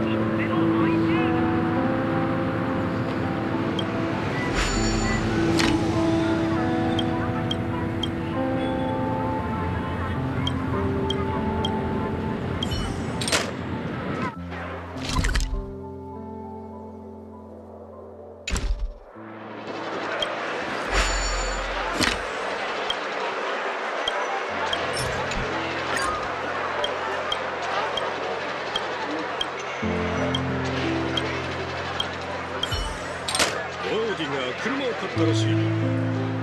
どうも。が車を買ったらしい